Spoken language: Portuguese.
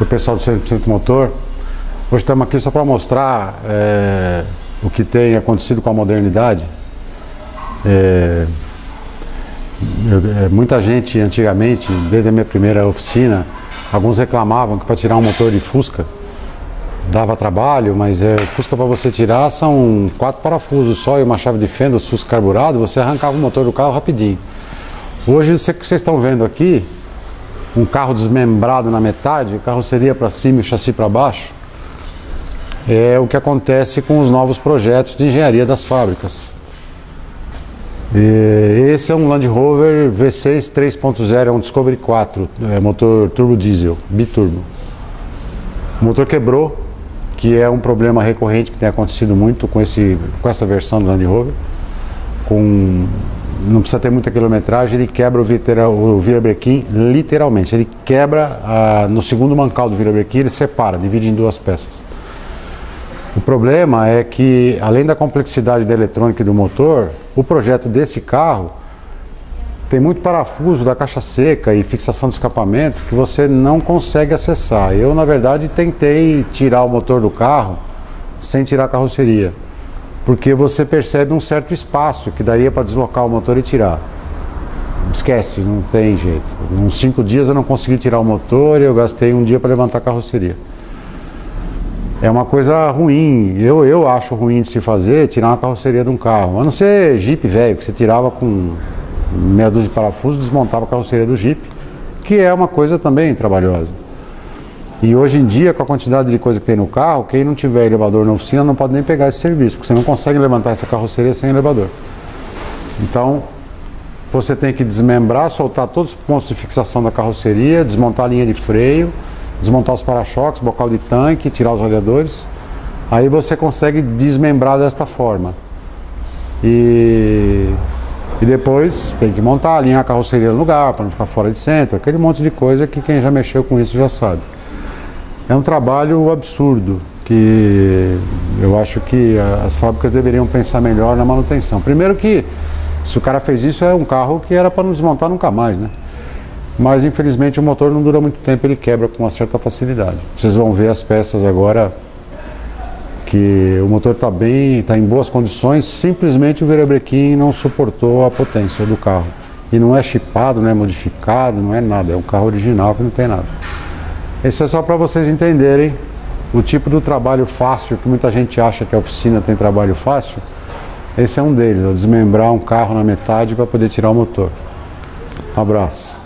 o pessoal do 100% Motor. Hoje estamos aqui só para mostrar é, o que tem acontecido com a modernidade. É, eu, é, muita gente antigamente, desde a minha primeira oficina, alguns reclamavam que para tirar um motor de Fusca dava trabalho, mas é, Fusca para você tirar são quatro parafusos só e uma chave de fenda, Fusca carburado, você arrancava o motor do carro rapidinho. Hoje, o que vocês estão vendo aqui, um carro desmembrado na metade, carroceria para cima e o chassi para baixo, é o que acontece com os novos projetos de engenharia das fábricas. E esse é um Land Rover V6 3.0, é um Discovery 4, é motor turbo diesel, biturbo. O motor quebrou, que é um problema recorrente que tem acontecido muito com, esse, com essa versão do Land Rover, com não precisa ter muita quilometragem, ele quebra o, o virabrequim literalmente. Ele quebra ah, no segundo mancal do virabrequim, ele separa, divide em duas peças. O problema é que, além da complexidade da eletrônica e do motor, o projeto desse carro tem muito parafuso da caixa seca e fixação de escapamento que você não consegue acessar. Eu, na verdade, tentei tirar o motor do carro sem tirar a carroceria porque você percebe um certo espaço que daria para deslocar o motor e tirar. Esquece, não tem jeito. Uns cinco dias eu não consegui tirar o motor e eu gastei um dia para levantar a carroceria. É uma coisa ruim, eu, eu acho ruim de se fazer, tirar uma carroceria de um carro. A não ser Jeep velho, que você tirava com meia dúzia de parafusos, desmontava a carroceria do Jeep, que é uma coisa também trabalhosa. E hoje em dia, com a quantidade de coisa que tem no carro, quem não tiver elevador na oficina não pode nem pegar esse serviço, porque você não consegue levantar essa carroceria sem elevador. Então, você tem que desmembrar, soltar todos os pontos de fixação da carroceria, desmontar a linha de freio, desmontar os para-choques, bocal de tanque, tirar os radiadores. Aí você consegue desmembrar desta forma. E, e depois tem que montar, alinhar a carroceria no lugar para não ficar fora de centro, aquele monte de coisa que quem já mexeu com isso já sabe. É um trabalho absurdo que eu acho que as fábricas deveriam pensar melhor na manutenção. Primeiro que se o cara fez isso é um carro que era para não desmontar nunca mais, né? Mas infelizmente o motor não dura muito tempo, ele quebra com uma certa facilidade. Vocês vão ver as peças agora que o motor está bem, está em boas condições, simplesmente o virabrequim não suportou a potência do carro. E não é chipado, não é modificado, não é nada, é um carro original que não tem nada. Isso é só para vocês entenderem o tipo do trabalho fácil que muita gente acha que a oficina tem trabalho fácil. Esse é um deles, desmembrar um carro na metade para poder tirar o motor. Um abraço.